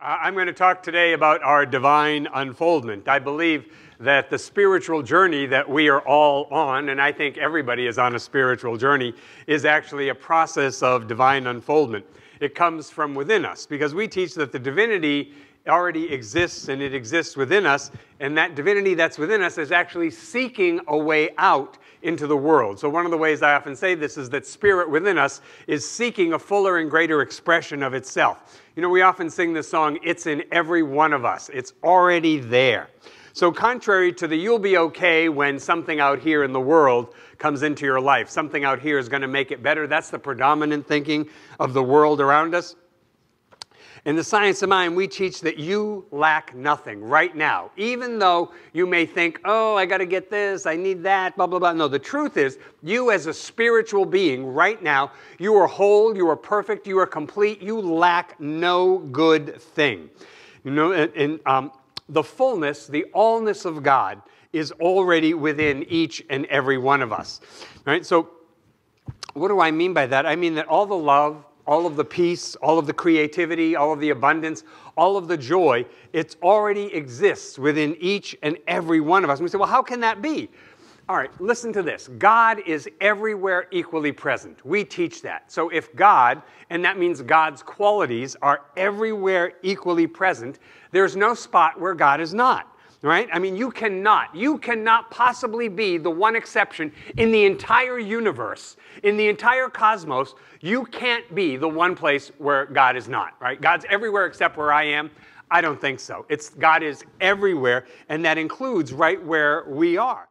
I'm going to talk today about our divine unfoldment. I believe that the spiritual journey that we are all on, and I think everybody is on a spiritual journey, is actually a process of divine unfoldment. It comes from within us because we teach that the divinity already exists and it exists within us, and that divinity that's within us is actually seeking a way out into the world. So, one of the ways I often say this is that spirit within us is seeking a fuller and greater expression of itself. You know, we often sing the song, It's in every one of us, it's already there. So, contrary to the you'll be okay when something out here in the world comes into your life, something out here is going to make it better, that's the predominant thinking of the world around us. In the science of mind, we teach that you lack nothing right now. Even though you may think, oh, I got to get this, I need that, blah, blah, blah. No, the truth is, you as a spiritual being right now, you are whole, you are perfect, you are complete, you lack no good thing. You know, and, and um, the fullness, the allness of God is already within each and every one of us. Right? So, what do I mean by that? I mean that all the love, all of the peace, all of the creativity, all of the abundance, all of the joy, it already exists within each and every one of us. And we say, well, how can that be? All right, listen to this. God is everywhere equally present. We teach that. So if God, and that means God's qualities, are everywhere equally present, there's no spot where God is not right? I mean, you cannot, you cannot possibly be the one exception in the entire universe, in the entire cosmos. You can't be the one place where God is not, right? God's everywhere except where I am. I don't think so. It's God is everywhere, and that includes right where we are.